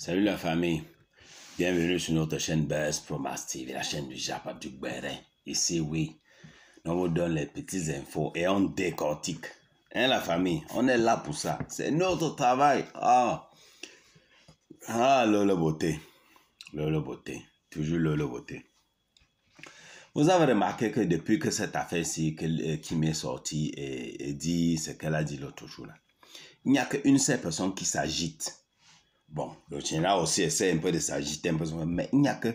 Salut la famille. Bienvenue sur notre chaîne Buzz Promas TV, la chaîne du Japa du Bérin. Ici, oui, on vous donne les petites infos et on décortique. Hein, la famille, on est là pour ça. C'est notre travail. Ah, ah Lolo Beauté. Lolo Beauté. Toujours Lolo Beauté. Vous avez remarqué que depuis que cette affaire-ci euh, qui m'est sortie et, et, dit ce qu'elle a dit l'autre jour, là, il n'y a qu'une seule personne qui s'agite. Bon, le général aussi essaie un peu de s'agiter un peu, mais il n'y a que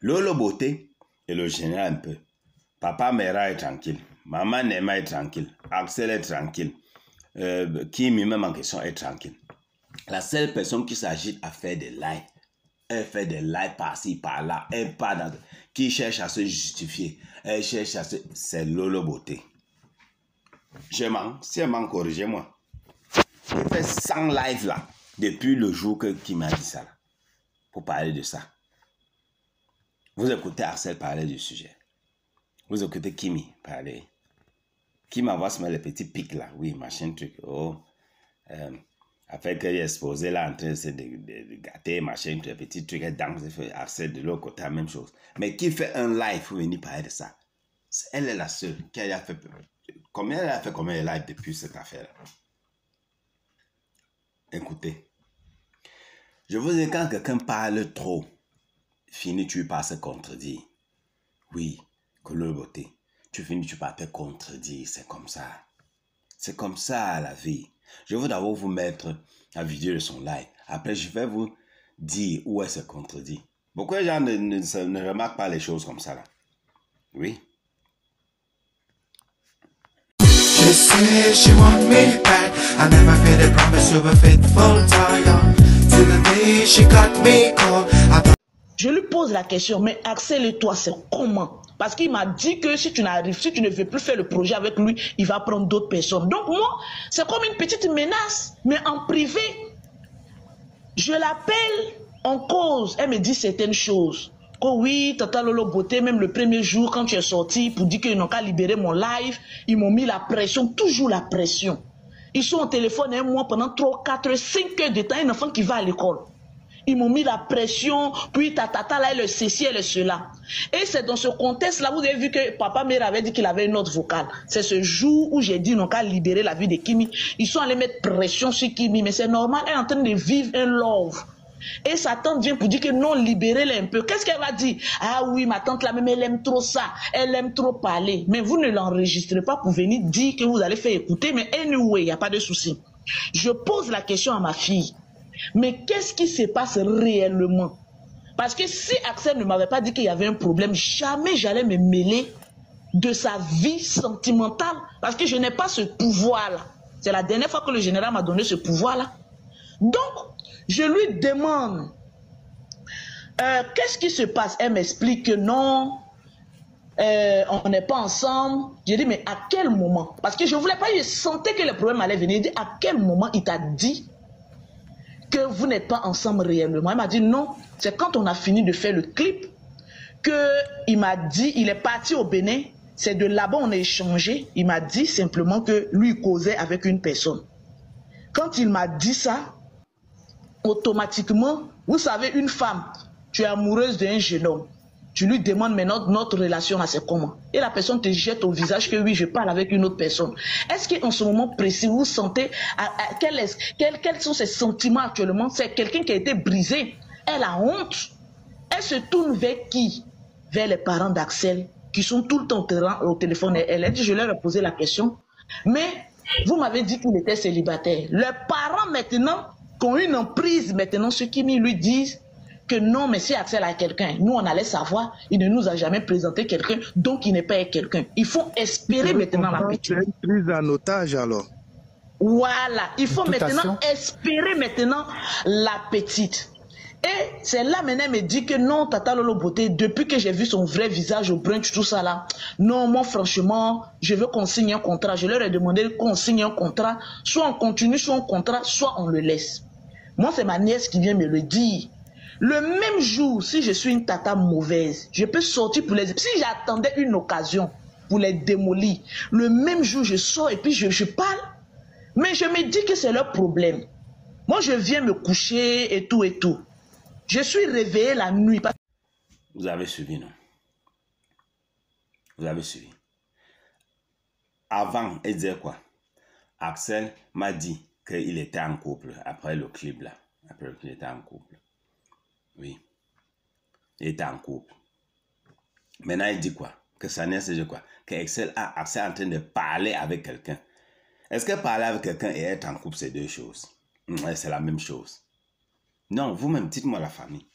Lolo Beauté et le général un peu. Papa Mera est tranquille, maman Nema est tranquille, Axel est tranquille, euh, Kimi même en question est tranquille. La seule personne qui s'agite à faire des lives, elle fait des lives par-ci, par-là, elle part dans... Qui cherche à se justifier, elle cherche à se... C'est Lolo Beauté. Je mens, si elle m'a corrigez-moi. J'ai fait 100 lives là, depuis le jour que, qui m'a dit ça pour parler de ça. Vous écoutez Arcel parler du sujet. Vous écoutez Kimi parler. Qui m'envoie se mettre les petits pics là. Oui, machin truc. Oh. Euh, après qu'il est exposé là en train de, de, gâter, machin, les petits trucs, elle danse, Arcel de l'autre côté, la même chose. Mais qui fait un live pour venir parler de ça? Elle est la seule qui a fait. Combien elle a fait combien de lives depuis cette affaire Écoutez. Je vous dis, quand quelqu'un parle trop, finis-tu par se contredire. Oui, que le beauté. Tu finis-tu par te contredire. C'est comme ça. C'est comme ça la vie. Je veux d'abord vous mettre la vidéo de son live. Après, je vais vous dire où elle se contredit. Beaucoup de gens ne, ne, ne remarquent pas les choses comme ça là? Oui? Said she want me back. I never paid a promise to a faithful tire. Till the day she got me cold. I thought Je lui pose la question, mais Axel toi, c'est comment? Parce qu'il m'a dit que si tu n'arrives, si tu ne veux plus faire le projet avec lui, il va prendre d'autres personnes. Donc moi, c'est comme une petite menace, mais en privé. Je l'appelle en cause. Elle me dit certaines choses. Que oui, Tata Lolo Beauté, même le premier jour, quand tu es sorti pour dire qu'ils n'ont qu'à libérer mon live, ils m'ont mis la pression, toujours la pression. Ils sont au téléphone un mois pendant 3, 4, 5 heures de temps, un enfant qui va à l'école. Ils m'ont mis la pression, puis ta tata là, elle ceci, elle cela. Et c'est dans ce contexte-là, vous avez vu que papa mère avait dit qu'il avait une note vocale. C'est ce jour où j'ai dit non qu'à libérer la vie de Kimi. Ils sont allés mettre pression sur Kimi, mais c'est normal, elle est en train de vivre un love. Et sa tante vient pour dire que non, libérez-la un peu. Qu'est-ce qu'elle va dire? Ah oui, ma tante là même, elle aime trop ça. Elle aime trop parler. Mais vous ne l'enregistrez pas pour venir dire que vous allez faire écouter. Mais anyway, il n'y a pas de souci. Je pose la question à ma fille. Mais qu'est-ce qui se passe réellement? Parce que si Axel ne m'avait pas dit qu'il y avait un problème, jamais j'allais me mêler de sa vie sentimentale. Parce que je n'ai pas ce pouvoir-là. C'est la dernière fois que le général m'a donné ce pouvoir-là. Donc, je lui demande, euh, qu'est-ce qui se passe? Elle m'explique que non, euh, on n'est pas ensemble. J'ai dit, mais à quel moment? Parce que je ne voulais pas, je sentais que le problème allait venir. Il dit, à quel moment il t'a dit que vous n'êtes pas ensemble réellement? Il m'a dit, non, c'est quand on a fini de faire le clip qu'il m'a dit, il est parti au Bénin. C'est de là-bas on a échangé. Il m'a dit simplement que lui il causait avec une personne. Quand il m'a dit ça, automatiquement, vous savez, une femme, tu es amoureuse d'un jeune homme, tu lui demandes maintenant notre relation là, c'est comment Et la personne te jette au visage que oui, je parle avec une autre personne. Est-ce qu'en ce moment précis, vous sentez, à, à, quels sont ses sentiments actuellement? C'est quelqu'un qui a été brisé. Elle a honte. Elle se tourne vers qui? Vers les parents d'Axel, qui sont tout le temps au téléphone. Elle a dit, je leur ai posé la question. Mais vous m'avez dit qu'il était célibataire. Les parents maintenant qui ont une emprise maintenant, ceux qui lui disent que non, mais si Axel a quelqu'un, nous on allait savoir, il ne nous a jamais présenté quelqu'un, donc il n'est pas avec quelqu'un. Il faut espérer maintenant la petite. C'est une prise en otage alors. Voilà, il faut maintenant espérer maintenant la petite. Et c'est là maintenant, me dit que non, Tata Lolo Beauté, depuis que j'ai vu son vrai visage au brunch, tout ça là, non, moi franchement, je veux qu'on signe un contrat. Je leur ai demandé qu'on signe un contrat, soit on continue sur un contrat, soit on le laisse. Moi, c'est ma nièce qui vient me le dire. Le même jour, si je suis une tata mauvaise, je peux sortir pour les... Si j'attendais une occasion pour les démolir, le même jour, je sors et puis je, je parle. Mais je me dis que c'est leur problème. Moi, je viens me coucher et tout et tout. Je suis réveillée la nuit. Vous avez suivi, non? Vous avez suivi. Avant, elle disait quoi? Axel m'a dit qu'il était en couple après le clip là. Après qu'il était en couple. Oui. Il était en couple. Maintenant, il dit quoi? Que sa nièce dit quoi? Que Axel, ah, Axel en train de parler avec quelqu'un. Est-ce que parler avec quelqu'un et être en couple, c'est deux choses? Ouais, C'est la même chose. Non, vous-même, dites-moi la famille.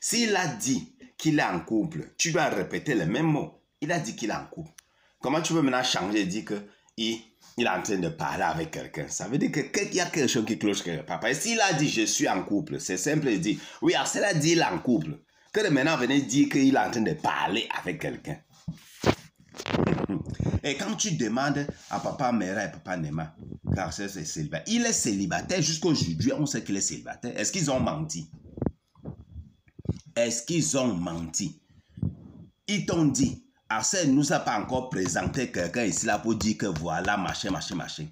S'il a dit qu'il est en couple, tu dois répéter les mêmes mots. Il a dit qu'il est en couple. Comment tu peux maintenant changer et dire que il, il est en train de parler avec quelqu'un? Ça veut dire qu'il y a quelque chose qui cloche quelque part. Et s'il a dit je suis en couple, c'est simple de dire oui, Arsène a dit il est en couple. Que de maintenant venez dire qu'il est en train de parler avec quelqu'un. Et quand tu demandes à papa Mera et papa Nema, car c'est célibataire, il est célibataire jusqu'aujourd'hui, on sait qu'il est célibataire. Est-ce qu'ils ont menti? Est-ce qu'ils ont menti? Ils t'ont dit, Arsène nous a pas encore présenté quelqu'un ici là pour dire que voilà, machin, machin, machin.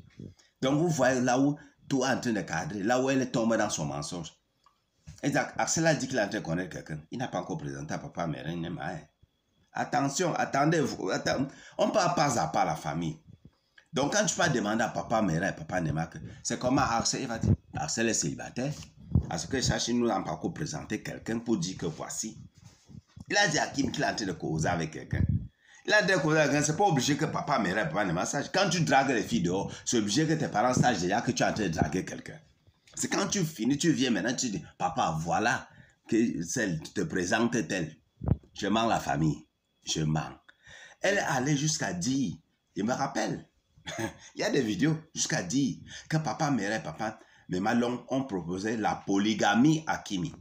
Donc vous voyez là où tout est en train de cadrer, là où elle est tombée dans son mensonge. Et Arsène a dit qu'il est en train de connaître quelqu'un. Il n'a pas encore présenté à papa Mera, Nema. hein. Attention, attends- on parle pas à pas la famille. Donc, quand tu vas demander à papa Mera et papa Nema que c'est comment Axel, il va dire est célibataire. Parce que Chachi nous pas encore présenté quelqu'un pour dire que voici. Il a dit à Kim qu'il est en train de causer avec quelqu'un. Il a dit à causer avec quelqu'un, c'est pas obligé que papa Mera et papa Nema sachent. Quand tu dragues les filles dehors, c'est obligé que tes parents sachent déjà que tu es en train de draguer quelqu'un. C'est quand tu finis, tu viens maintenant, tu dis, papa, voilà, que celle te présente telle. Je mens la famille. Je mens. Elle est allée jusqu'à dire, je me rappelle, il y a des vidéos, jusqu'à dire que papa, mère papa, mais Malon ont proposé la polygamie à Kimi.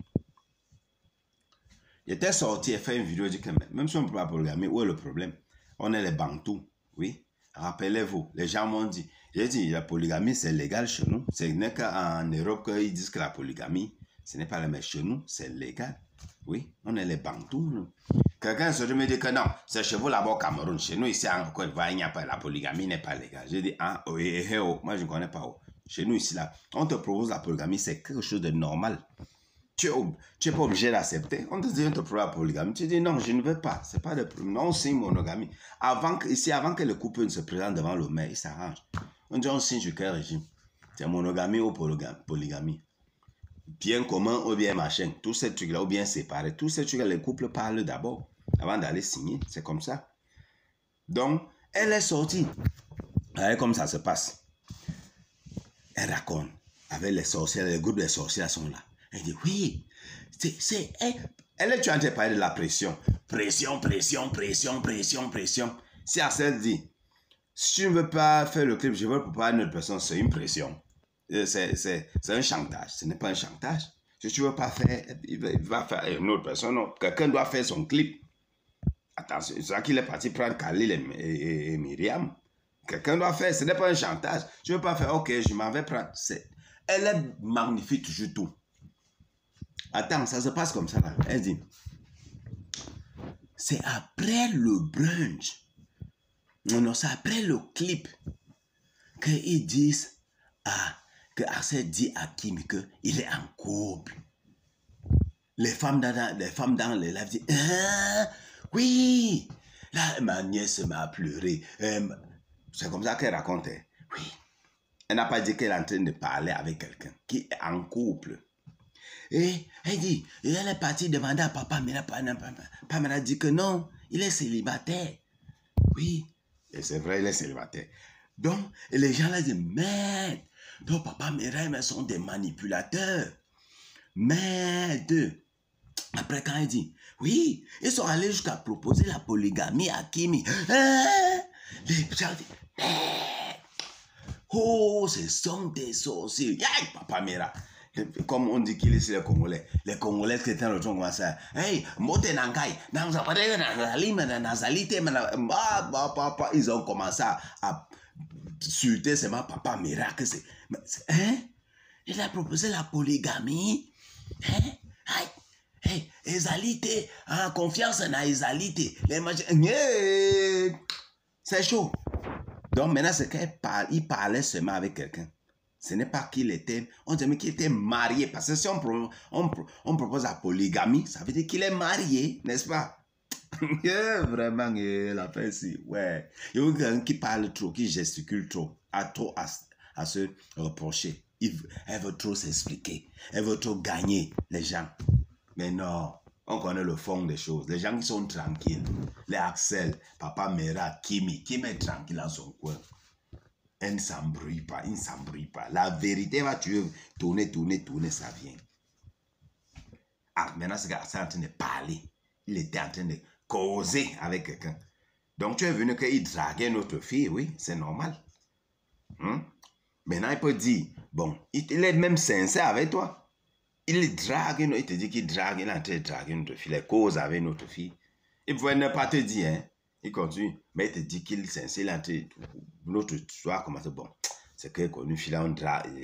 Il était sorti et fait une vidéo, il dit que même si on ne peut pas polygamie, où est le problème? On est les Bantous, oui. Rappelez-vous, les gens m'ont dit, j'ai dit, la polygamie, c'est légal chez nous. Ce n'est qu'en Europe qu'ils disent que la polygamie, ce n'est pas la même chez nous, c'est légal. Oui, on est les Bantous. nous. Quelqu'un se me dit que non, c'est chez vous là-bas au Cameroun. Chez nous, ici en Côte d'Ivoire, la polygamie, n'est pas légale. J'ai dit, ah, oh, eh, eh, oh, moi je ne connais pas. oh. Chez nous, ici, là, on te propose la polygamie, c'est quelque chose de normal. Tu es, ob- tu es pas obligé d'accepter. On te dit, on te propose la polygamie. Tu dis, non, je ne veux pas. C'est pas de problème. Non, on signe monogamie. Avant que, ici, avant que le couple ne se présente devant le maire, il s'arrange. On dit, on signe sur quel régime? C'est monogamie ou polygam- polygamie? Bien commun ou bien machin, tous ces trucs-là, ou bien séparés, tous ces trucs-là, les couples parlent d'abord avant d'aller signer. C'est comme ça. Donc, elle est sortie. Regardez comme ça se passe. Elle raconte avec les sorcières, les groupes des sorcières sont là. Elle dit oui, c'est. Elle, elle est en train de parler de la pression? Pression, pression, pression, pression, pression. Si Arsène dit, si tu ne veux pas faire le clip, je veux préparer une autre personne, c'est une pression. Euh, C'est un chantage, ce n'est pas un chantage. Si tu ne veux pas faire, il va, faire une autre personne. Quelqu'un doit faire son clip. Attention, c'est ça qu'il est parti prendre Khalil et, et- Myriam. Quelqu'un doit faire, ce n'est pas un chantage. Tu ne veux pas faire, ok, je m'en vais prendre. C'est- Elle est magnifique toujours tout. Attends, ça se passe comme ça là. Elle dit, c'est après le brunch, non, non, c'est après le clip qu'ils disent ah, que Arsène dit à Kim qu'il est en couple. Les femmes dans, les femmes dans les lives disent Ah, oui, là, ma nièce m'a pleuré. Euh, C'est comme ça qu'elle racontait. Oui. Elle n'a pas dit qu'elle est en train de parler avec quelqu'un qui est en couple. Et elle dit, elle est partie demander à papa, mais là, papa, m'a dit que non, il est célibataire. Oui, et c'est vrai, il est célibataire. Donc, les gens là disent, merde, ton papa, mes rêves sont des manipulateurs. Merde. Après, quand il dit, oui, ils sont allés jusqu'à proposer la polygamie à Kimi. Hein? Les gens disent. Oh, ce sont des sorciers. Aïe, papa Mira. Comme on dit qu'il est les Congolais. Les Congolais qui étaient le comme ça. Hey, mote nangai. Nanzapare, nanzali, nanzali, te, mana- bah, bah, papa. Ils ont commencé à, à suiter seulement papa Mira. Que c'est, mais c'est- hein? Il a proposé la polygamie. Hein? Aïe. Hey, Ezalité, hein, confiance en Ezalité. Les. Yeah. C'est chaud. Donc maintenant, c'est qu'il parle, il parlait seulement avec quelqu'un. Ce n'est pas qu'il était, on dirait qu'il était marié. Parce que si on, on, on propose la polygamie, ça veut dire qu'il est marié, n'est-ce pas? Yeah, vraiment, la fin ici, ouais. Il y a quelqu'un qui parle trop, qui gesticule trop, a trop à, à se reprocher. Elle veut trop s'expliquer. Elle veut trop gagner les gens. Mais non, on connaît le fond des choses. Les gens qui sont tranquilles, les Axel, Papa Mera, Kimi, Kimi est tranquille dans son coin. Elle ne s'embrouille pas, il ne s'embrouille pas. La vérité va tuer, tourner, tourner, tourner, ça vient. Ah, maintenant, ce gars est en train de parler. Il était en train de causer avec quelqu'un. Donc, tu es venu qu'il draguait notre fille, oui, c'est normal. Hein? Maintenant, il peut dire, bon, il, est même sincère avec toi. Il drague, il te dit qu'il drague, il est en train notre fille, il cause avec notre fille. Il pouvait ne pas te dire, hein. Il continue, mais il te dit qu'il est sincère, il est en train de... Notre histoire commence, bon, c'est que là,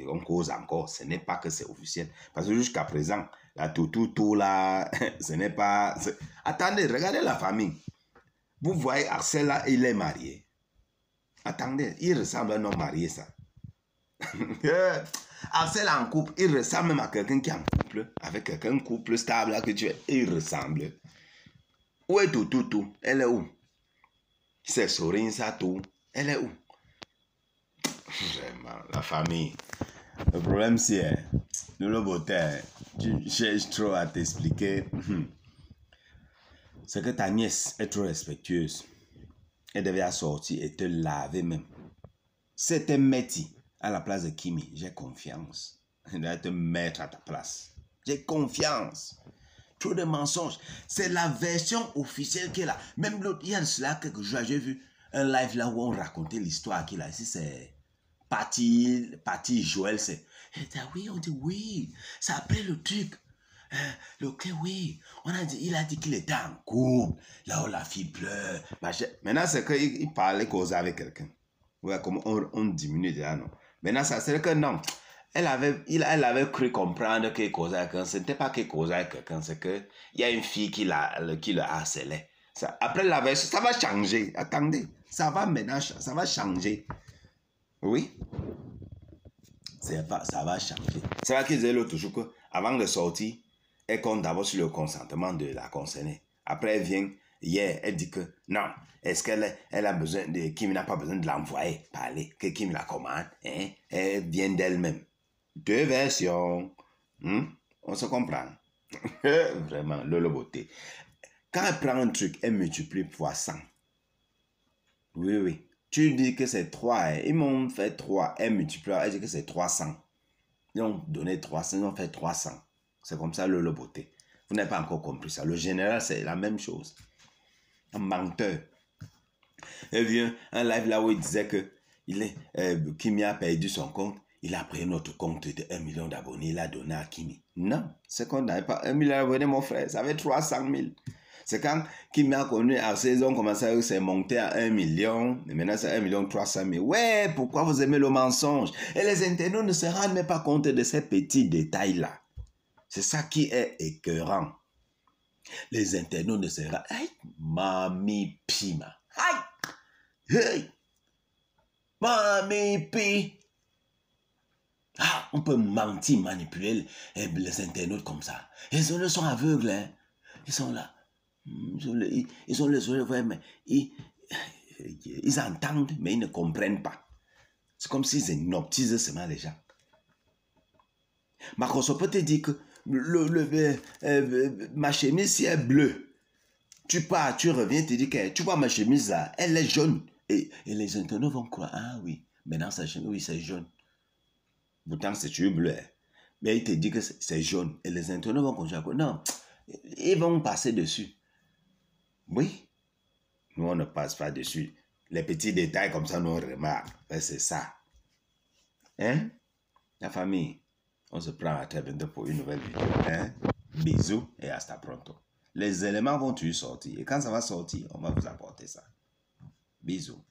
on, cause encore. Ce n'est pas que c'est officiel. Parce que jusqu'à présent, la tout, tout, là, ce n'est pas... Attendez, regardez la famille. Vous voyez, Axel là, il est marié. Attendez, il ressemble à un homme marié, ça. Axel en couple, il ressemble même à quelqu'un qui est en couple, avec quelqu'un un couple stable là que tu es, il ressemble. Où est tout, tout? Elle est où? C'est Sorin, ça, tout. Elle est où? Vraiment, la famille. Le problème, c'est, nous le beauté, tu cherches trop à t'expliquer. C'est que ta nièce est trop respectueuse. Elle devait sortir et te laver même. C'était Metty à la place de Kimi. J'ai confiance. Elle doit te mettre à ta place. J'ai confiance. Trop de mensonges. C'est la version officielle qu'elle a. Même l'autre, il y a cela quelques jours, j'ai vu un live là où on racontait l'histoire qu'il a. Ici, c'est Patty, Patty Joël, c'est. Ah oui, on dit oui. Ça après le truc. Euh, le clé, oui. On a dit, il a dit qu'il était en couple. Là où la fille pleure. machin. Maintenant, c'est qu'il il parlait cause avec quelqu'un. Ouais, comme on, on diminue déjà, non. Maintenant, ça c'est que non. Elle avait, il, elle avait cru comprendre qu'il causait quelqu'un. Ce n'était pas qu'il causait quelqu'un, c'est qu'il y a une fille qui, la, qui le harcelait. Après la version, ça va changer. Attendez, ça va maintenant, ça va changer. Oui. Pas, ça va changer. C'est là qu'ils disaient l'autre jour que avant de sortir, elle compte d'abord sur le consentement de la concernée. Après, elle vient, hier, elle dit que non, est-ce qu'elle elle a besoin de. Kim n'a pas besoin de l'envoyer parler, que Kim la commande, hein? Elle vient d'elle-même. Deux versions. Hmm? On se comprend. Vraiment, le beauté. Quand elle prend un truc, elle multiplie fois 100. Oui, oui. Tu dis que c'est 3. hein. Ils m'ont fait 3. Elle multiplie. Elle dit que c'est 300. Ils ont donné 300. Ils ont fait 300. C'est comme ça le, beauté. Vous n'avez pas encore compris ça. Le général, c'est la même chose. Un menteur. Et vient un live là où il disait que il est, euh, Kimi a perdu son compte. Il a pris notre compte de 1 million d'abonnés. Il a donné à Kimi. Non, c'est qu'on n'avait pas 1 million d'abonnés, mon frère. Ça avait 300 000. C'est quand Kimi a connu à saison, commencé à c'est monté à 1 million. Et maintenant, c'est 1 million 300 000. Ouais, pourquoi vous aimez le mensonge? Et les internautes ne se rendent même pas compte de ces petits détails-là. C'est ça qui est écœurant. Les internautes ne se rendent... Aïe, mami pima. Aïe! Hey! Mami pi! Ah, on peut mentir, manipuler les, internautes comme ça. Internautes sont aveugles, hein. Ils sont là. Ils ont les, ils ont les oreilles, mais ils, ils entendent, mais ils ne comprennent pas. C'est comme s'ils hypnotisent seulement les gens. Marcos, on peut te dire que le, le, euh, euh, ma chemise, est bleue, tu pars, tu reviens, tu dis que tu vois ma chemise là, elle est jaune. Et, et les internautes vont croire, ah oui, maintenant sa chemise, oui, c'est jaune. Pourtant, c'est toujours bleu. hein. Mais il te dit que c'est jaune. Et les internautes vont continuer à croire. Non, ils vont passer dessus. Oui. Nous, on ne passe pas dessus. Les petits détails comme ça, nous, on remarque. Ben, c'est ça. Hein? La famille, on se prend à très bientôt pour une nouvelle vidéo. Hein? Bisous et hasta pronto. Les éléments vont toujours sortir? Et quand ça va sortir, on va vous apporter ça. Bisous.